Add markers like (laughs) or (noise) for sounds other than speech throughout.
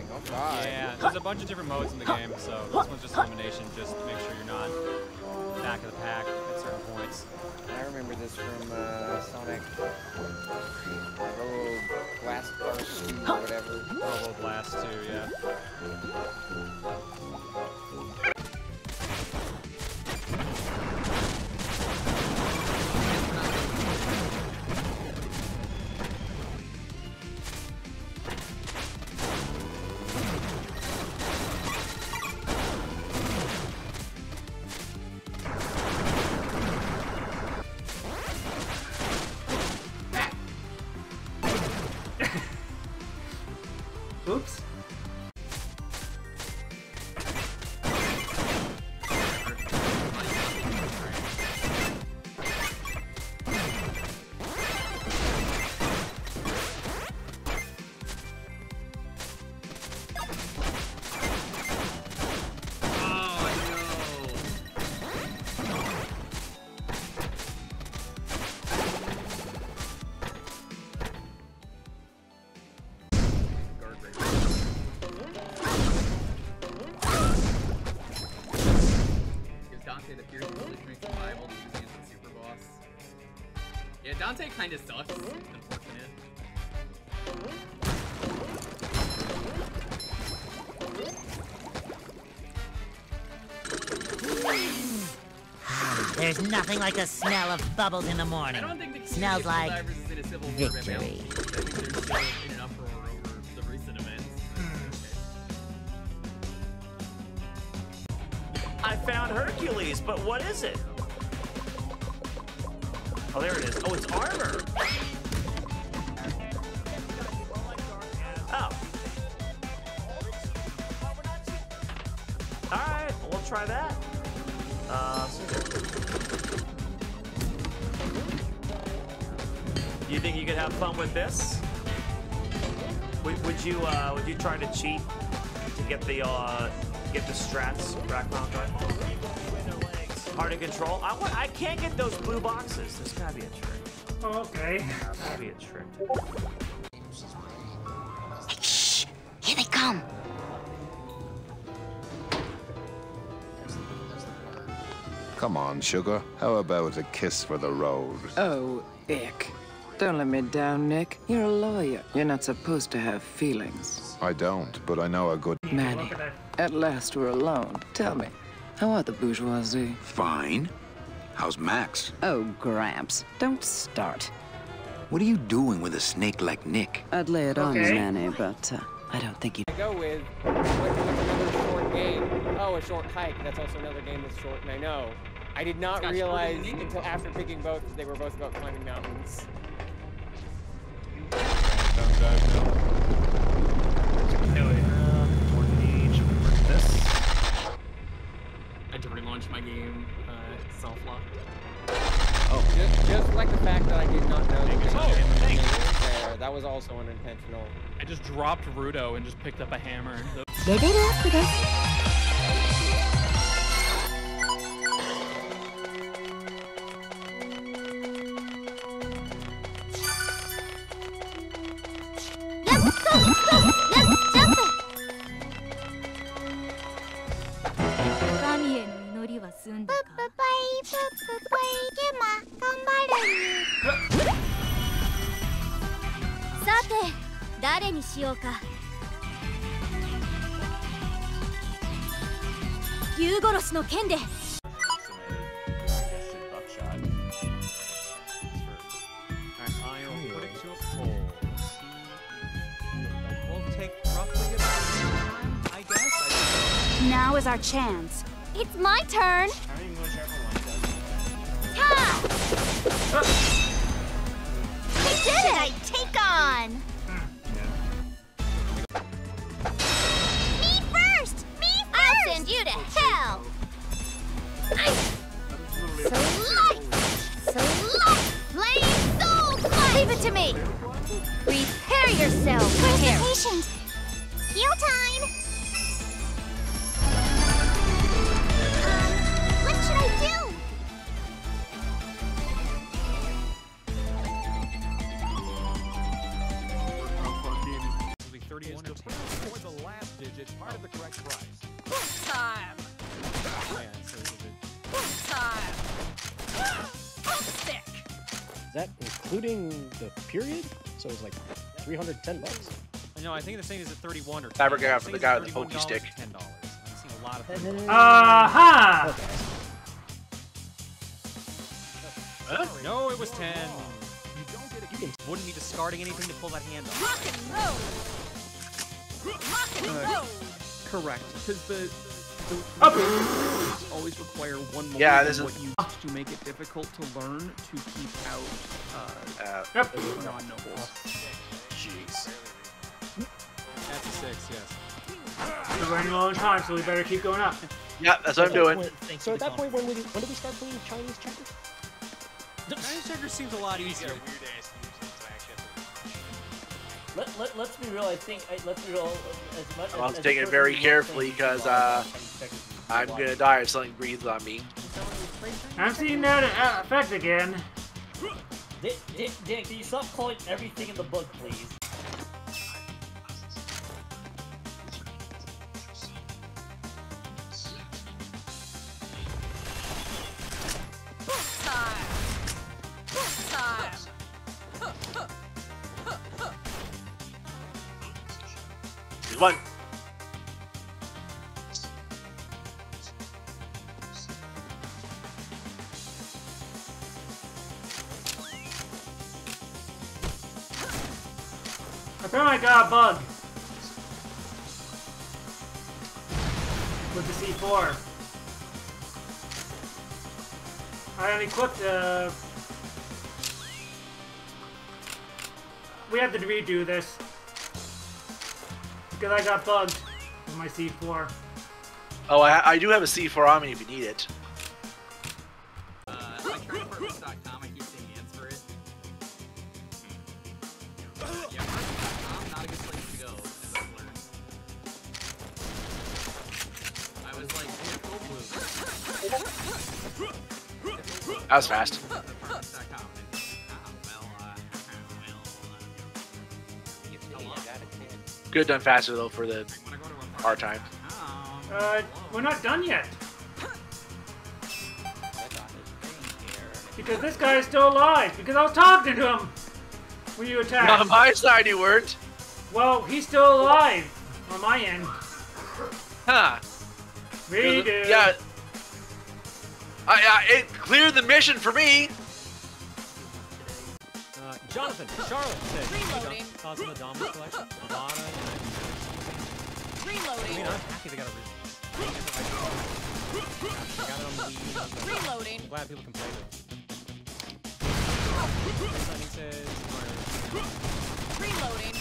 Oh god. Yeah, there's a bunch of different modes in the game, so this one's just elimination, just to make sure you're not back of the pack at certain points. I remember this from uh, Sonic Robo Blast Burst or whatever. Robo Blast 2, yeah. Dante kind of sucks. It's unfortunate. There's nothing like the smell of bubbles in the I morning. don't think the Smells like in a civil war right now. victory. I think they're still in an uproar over the recent events. Hmm. I found Hercules, but what is it? Oh, there it is. Oh, it's armor. Oh. All right, we'll try that. Uh, you think you could have fun with this? Would, would you uh, would you try to cheat to get the uh, get the strats right? Hard to control. I want. I can't get those blue boxes. There's gotta be a trick. Okay. There's gotta be a trick. Shh! Here they come. Come on, sugar. How about a kiss for the road? Oh, ick. Don't let me down, Nick. You're a lawyer. You're not supposed to have feelings. I don't, but I know a good. Manny, Look at that. at last we're alone. Tell me, how are the bourgeoisie? Fine. How's Max? Oh, Gramps, don't start. What are you doing with a snake like Nick? I'd lay it on you, Okay. Manny, but uh, I don't think you. I go with what's, what's another short game? Oh, a short hike. That's also another game that's short, and I know. I did not It's got shorter realize until after picking both that they were both about climbing mountains. Kill it. Tornage. This. I my game uh, self-lock. Oh. Just, just, like the fact that I did not know that oh, there, that was also unintentional. I just dropped Rudo and just picked up a hammer. しようか牛殺しの剣で I'll put it to a poll. See, we'll take roughly about time, I guess. Now is our chance. It's my turn. I mean, whichever one does. Ha! I did it! Leave it to me! Prepare yourself! Where's the patient? Heal time! Including the period? So it was like 310 bucks. No, I think the thing is at 31 or 10. Fabric guy for the guy with the pokey stick. $10. I've seen a lot of things. Aha! No, it was 10. You wouldn't be discarding anything to pull that hand off. Rock and roll. Rock and Uh, roll. Correct, because the the Up. always require one more Yeah, than this is- what you to make it difficult to learn to keep out uh, Uh, Yep. non-nobles. Jeez. That's a 6, yes. We're running low on time, so we better keep going up. yeah, that's what I'm doing. So at that point, when, we, when do we start playing Chinese checkers? Chinese checkers seems a lot easier. Let, let, let's be real, I think, I, let's be real, as much I'm as, as taking it very carefully because a lot uh, about Chinese checkers is a I'm gonna die if something breathes on me. I'm seeing that uh, effect again. Dick, Dick, Dick, can you stop calling everything in the book, please? Apparently I got a bug. With the C4. I unequipped, uh... We have to redo this. Because I got bugged with my C4. Oh, I, I do have a C4 on me if you need it. Was fast. Parkments.com, and, well, well, Could have done faster though for the hard time. Uh, we're not done yet. Because this guy is still alive. Because I was talking to him when you attacked. On my side, you weren't. Well, he's still alive on my end. Huh. Redo. Yeah. I, I, it cleared the mission for me. Uh, Jonathan, Charlotte says, Reloading. Thoughts on the Dominus collection? A lot of, I Reloading. mean, I'm happy they got a re- I got it on the Wii. but Reloading. I'm glad people can play it. Sunny says, Reloading.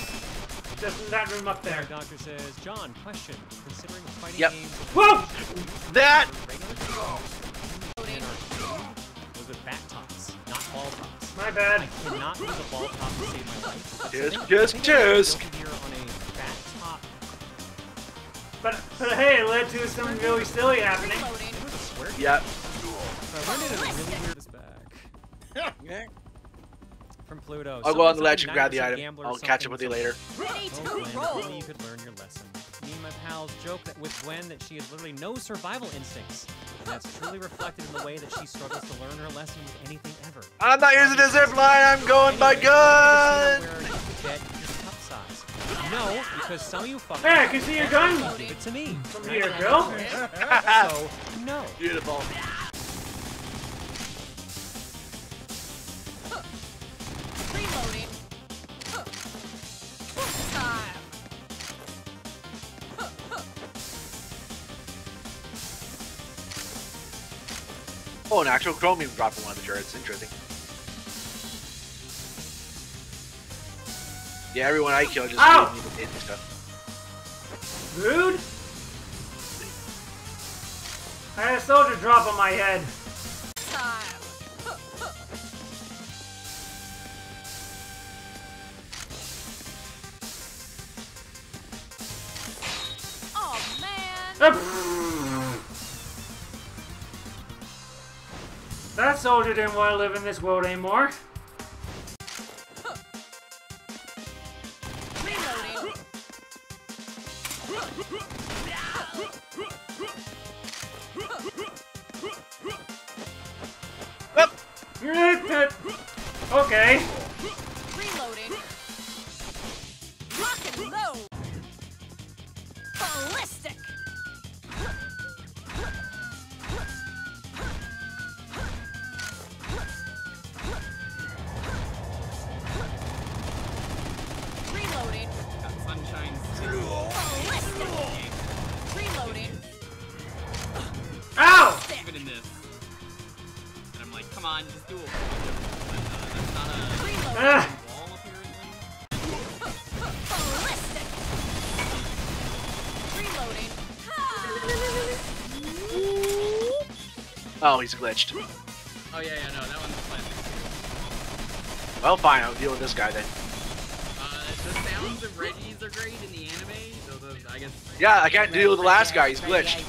Just in that room up there. Doctor says, John, question. Considering fighting Yep. games Whoa! That. Was with bat tops, not ball tops. My bad. I cannot use a ball top to save my life. Just- Think just just. built Here on a bat top. But, but hey, it led to something really silly happening. Yep. So I learned it in a really weird this back. (laughs) From Pluto. I'll go on the ledge and grab the item. I'll catch up with you later. Ready to Gwen, if roll. Only you could learn your lesson. Me and my pals joke that with Gwen that she has literally no survival instincts. And that's (laughs) truly reflected in the way that she struggles to learn her lesson with anything ever. I'm not using a zip line. I'm going by gun. Where you bet your cup size. No, because some of you fuckers. Hey, I can see your gun. Give it to me. From here, Bill. (laughs) so, no. Beautiful. An actual chromium dropped in one of the turrets. Interesting. Yeah, everyone I killed just Ow! gave me the basic stuff. Rude. I had a soldier drop on my head. (laughs) Oh man. That soldier didn't want to live in this world anymore. Oh, he's glitched. Oh, yeah, yeah, no, that one's fine. Well, fine. I'll deal with this guy then. Uh, the sounds of Reggie's are great in the anime, so those, I guess. Yeah, I can't deal with the last guy. He's glitched.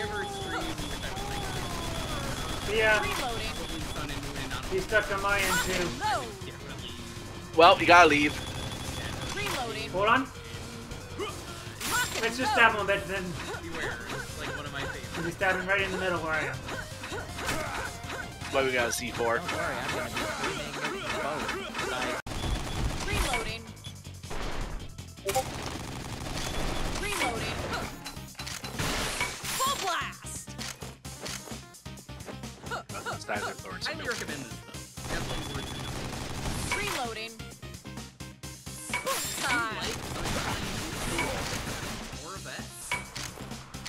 Ever stream, if I would like Yeah. Reloading. probably Sun and Moon and not He's stuck on my end too. Well, you gotta leave. Reloading. Hold on. Rock Let's just stab him a bit then. Beware, it's like one of my favorites. He's stabbing right in the middle where I am. Why we got a C4. Don't worry, I'm gonna be streaming both. Reloading. Reloading. Highly recommend this though. Definitely worth your time. Reloading. Boom time. Or a bet.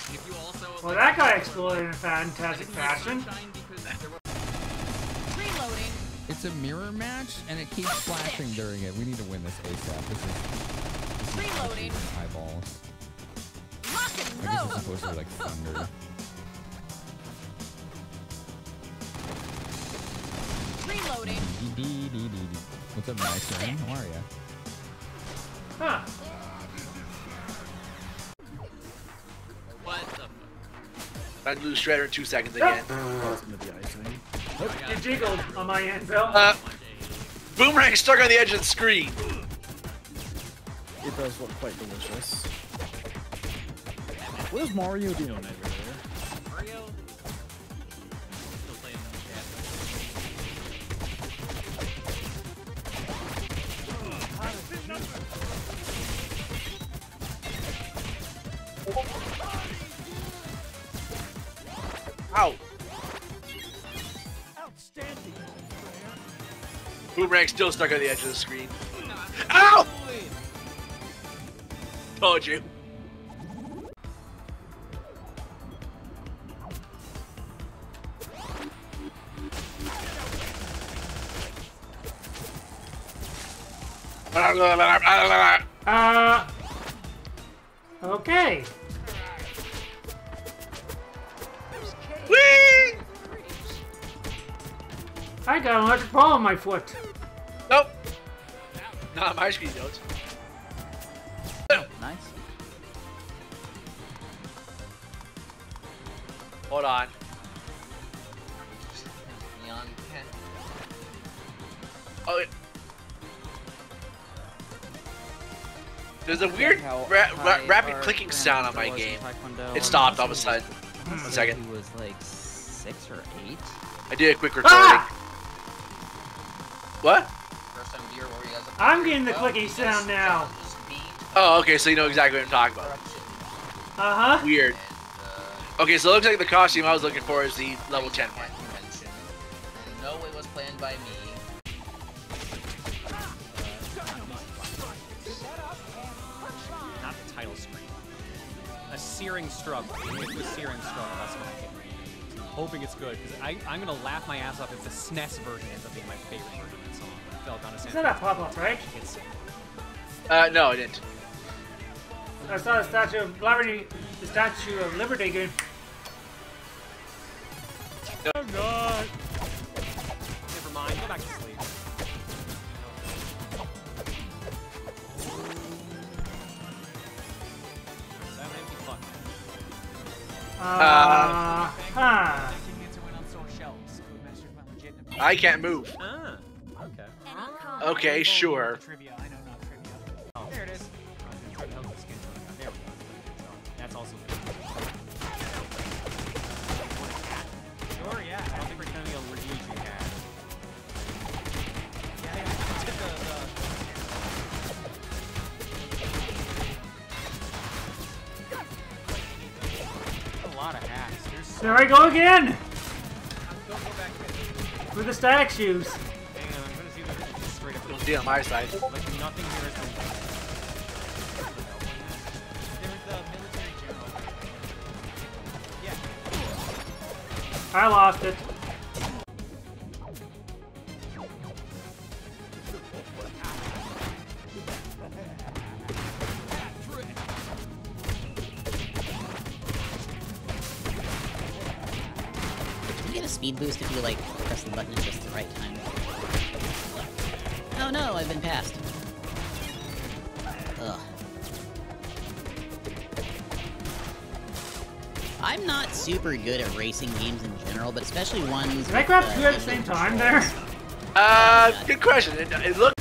If you also Well, like, that guy exploded in a fantastic I think like fashion. Sunshine because there was Reloading. It's a mirror match, and it keeps flashing during it. We need to win this ASAP. This is, this is Reloading. actually eyeballs. Rock I guess it's supposed to be like (laughs) thunder. Reloading. What's up, nice man? How are ya? Huh. what the fuck? I'd lose Shredder in two seconds again. Oh, you jiggled on my end, Bill. Uh, Boomerang stuck on the edge of the screen. It does look quite delicious. What is Mario doing over Boomerang still stuck on the edge of the screen. Ow! Told you. Uh. Okay. Whee! I got an electric ball on my foot. Nope. Not on my screen, don't. Nice. Hold on. Neon pen. Oh, it- There's a weird ra ra rapid clicking sound on my grandmother was in game. It stopped all of a sudden. I second. He was like six or eight. I did a quick recording. Ah! What? I'm getting the clicky sound now. Oh, okay, so you know exactly what I'm talking about. Uh huh. Weird. Okay, so it looks like the costume I was looking for is the level 10 one. No, it was planned by me. Not the title screen. A searing struggle. It was searing struggle. That's what I get. I'm hoping it's good because I'm gonna laugh my ass off if the SNES version ends up being my favorite version fell down a sand. It's not a pop up, right? Uh, no, it didn't. I saw the Statue of Liberty, the Statue of Liberty again. No. Oh god! Never mind, go back to sleep. Uh, uh, huh. I can't move. Uh. Oh, okay, sure. Oh, there it is. There we go. That's also Sure, yeah. I don't think we're gonna be able to reduce your cat. Yeah, yeah. Did the, the... (laughs) A lot of hacks. There's so There I go again! With the static shoes. The military general. Yeah. I lost it. You get a speed boost if you like press the button at just the right time. Oh no, I've been passed. Ugh. I'm not super good at racing games in general, but especially ones. Did I grab uh, two at the same time there? Uh, good question. It, it looked.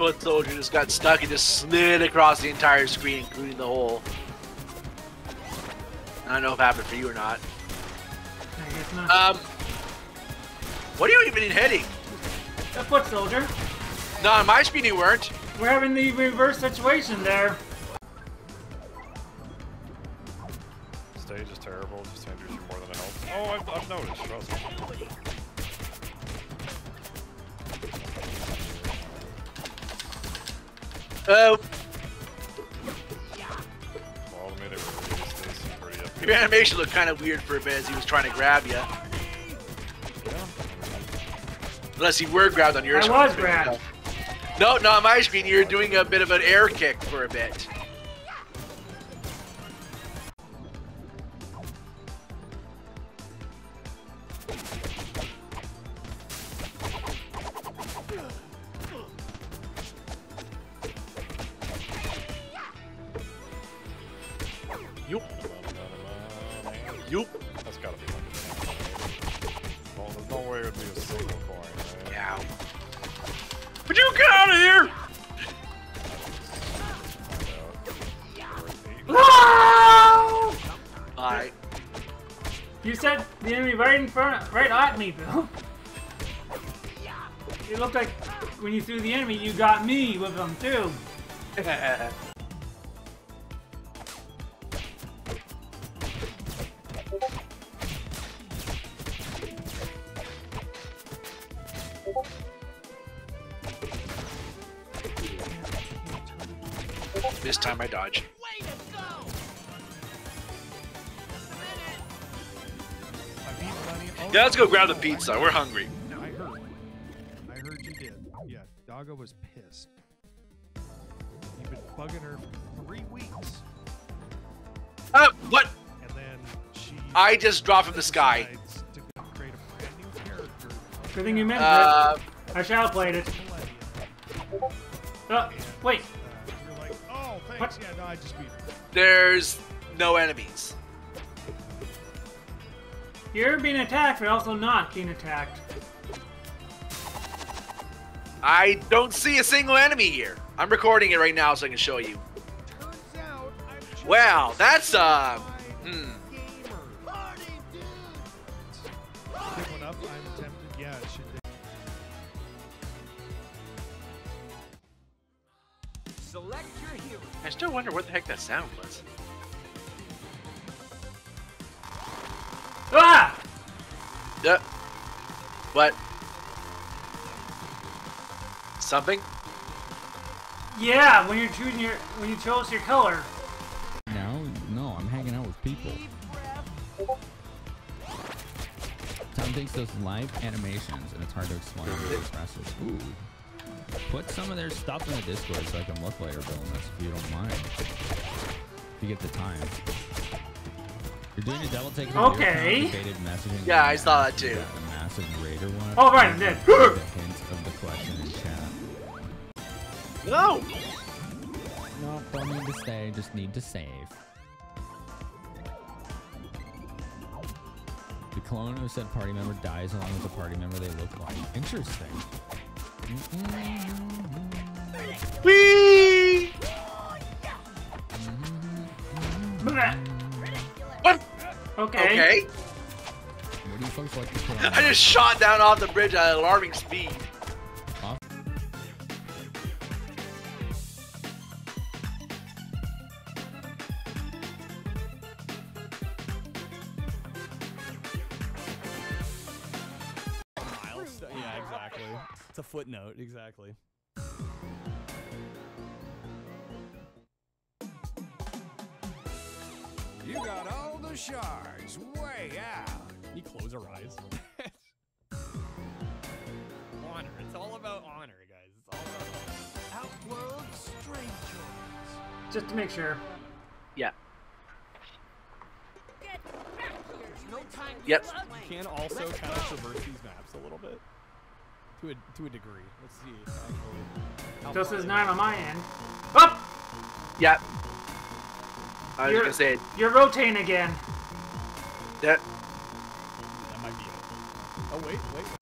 Foot soldier just got stuck and just slid across the entire screen, including the hole. I don't know if it happened for you or not. I guess not. Um, what are you even hitting? A foot soldier. No, on my screen you weren't. We're having the reverse situation there. Stage is terrible, just injures you more than it helps. Oh, I've, I've noticed, trust me. Oh, Well, I mean, really pretty epic. your animation looked kind of weird for a bit as he was trying to grab you. Unless you were grabbed on yours. I was grabbed. No, no, on my screen you're doing a bit of an air kick for a bit. The enemy right in front, right at me, Bill. It looked like when you threw the enemy, you got me with them too. This time I dodge. Yeah, let's go grab the pizza. We're hungry. I heard. I heard you did. Yeah, Doggo was pissed. You've been bugging her for three weeks, Uh, what? and then she I just dropped from the sky. to create a brand new character. Good thing you mentioned Uh, it. I shall played it. Uh, wait. You're like, oh, thanks. Yeah, no, I just beat her. There's no enemies. You're being attacked, but also not being attacked. I don't see a single enemy here. I'm recording it right now so I can show you. Wow, that's uh, hmm. I still wonder what the heck that sound was. Ah! Uh, what? Something? Yeah, when you're choosing your when you chose your color. No, no, I'm hanging out with people. Tom thinks those live animations, and it's hard to explain or express it. Ooh. Put some of their stuff in the Discord so I can look later, Bill, on if you don't mind. If you get the time. You're doing a double take. Okay. Messaging Yeah, I saw that too. Yeah, the massive raider one. Oh, right, I'm dead. The hint of the question in chat. No! No, don't need to stay, just need to save. The clone who said party member dies along with the party member they look like. Interesting. Whee! Mm-hmm. What? Okay. Okay. What do you folks like to play? I just shot down off the bridge at alarming speed. Off- Yeah, exactly. It's a footnote, exactly. You got all the shards way out. You close our eyes. (laughs) honor. It's all about honor, guys. It's all about Outworld strangers. Just to make sure. Yeah. There's no time to Yep. You can also kind of traverse these maps a little bit. To a, to a degree. Let's see, actually. how Still far says they nine on my end. Up! Yeah. I was You're- gonna say You're rotating again. that. That might be it. Oh, wait, wait.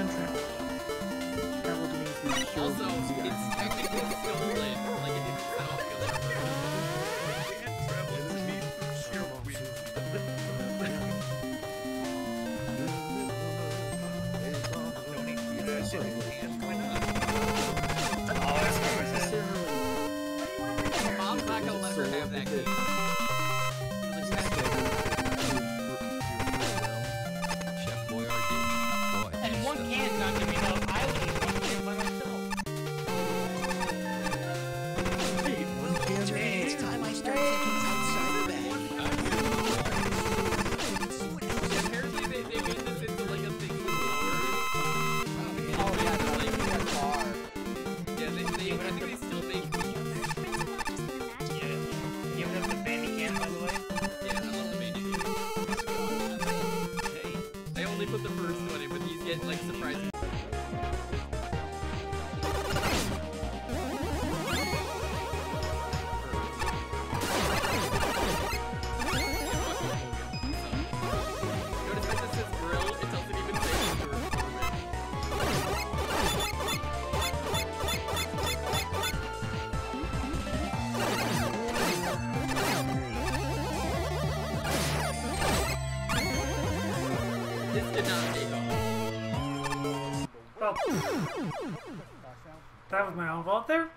Oh. That was my own fault there.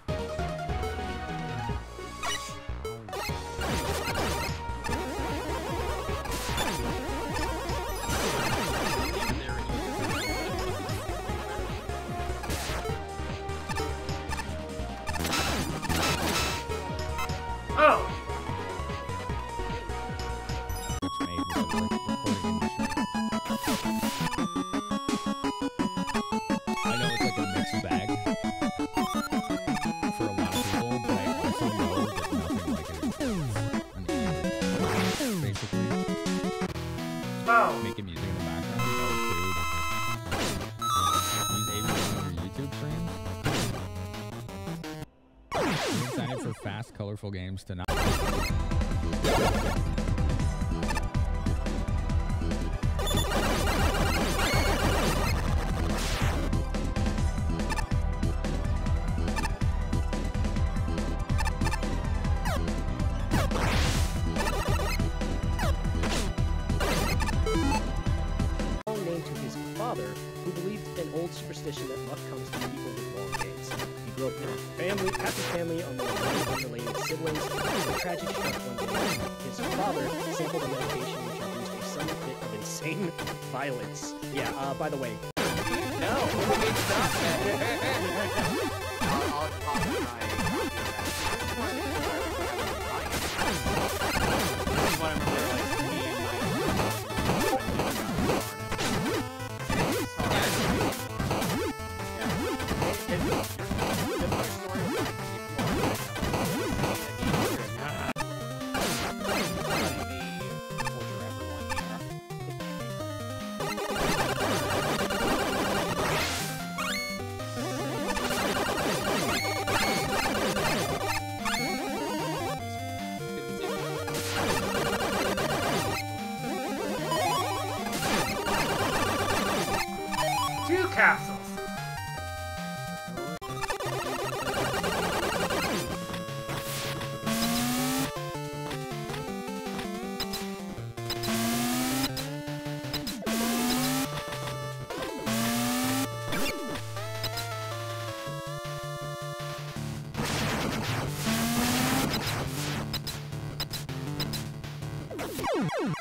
Making music in the background. Oh. Use Ableton on your YouTube streams. I'm excited for fast, colorful games to not.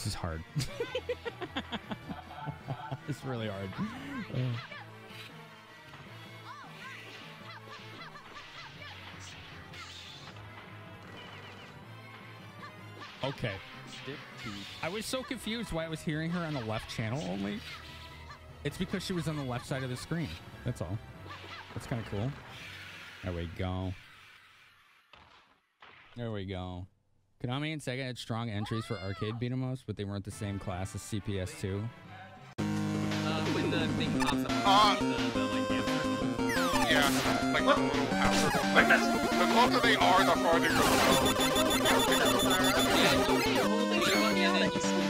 This is hard. (laughs) it's really hard. Uh. Okay. I was so confused why I was hearing her on the left channel only. It's because she was on the left side of the screen. That's all. That's kind of cool. There we go. There we go. Konami and Sega had strong entries for arcade beat 'em ups, but they weren't the same class as CPS2. Uh, when the thing pops up, uh, the, the, like, yeah, like what? the little. Like that's, the closer they are, the farther you go. Yeah,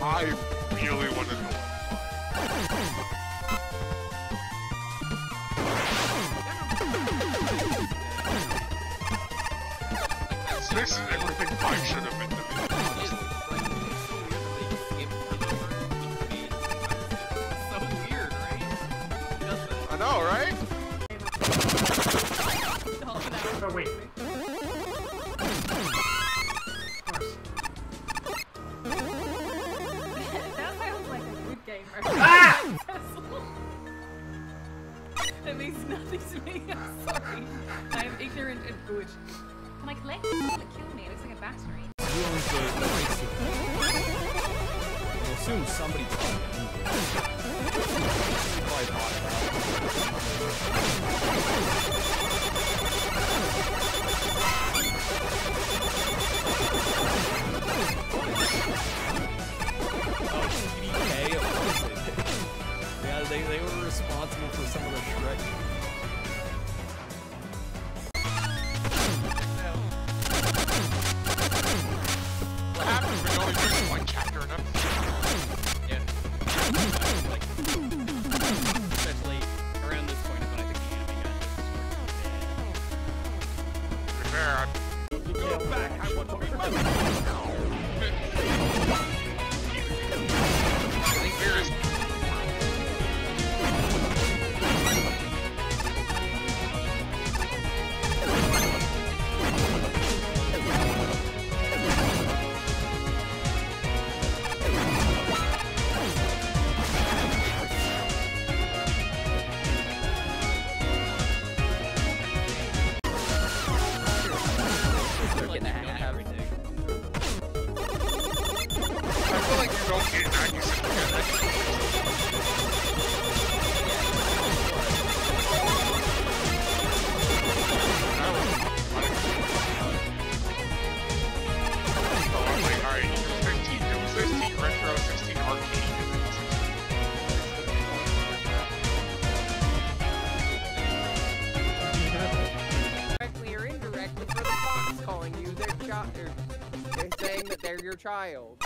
I really wanted child.